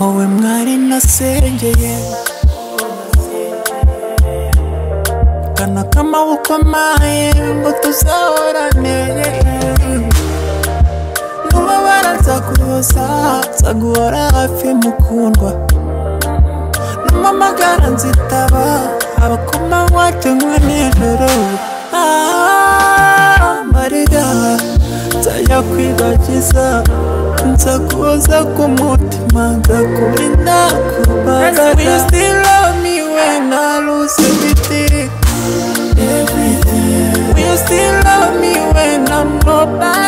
wowe mwari nasengeye kana k'amaboko maye ngo tuzahorane nubabara nzakuroza nzaguhora hafi mukundwa numamagara nzitaba abakoma cyangwa nzajya kwibagiza nzakuhoza ku mutima nzakurinda kubabara Will you still love me when I lose everything. Everything. Will you still love me when I'm Nobody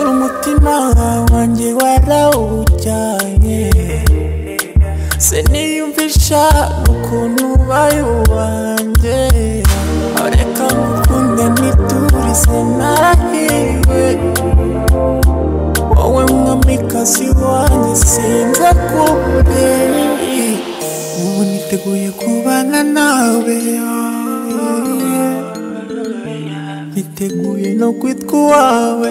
ukura umutima wanjye warawujyanye siniyumvisha ukuntu ubaye uwanjye reka ngukunde niturize narahiwe wowe mwamikazi wanjye sinza kubure ubu niteguye kubana nawe. Niteguye no kwitwa uwawe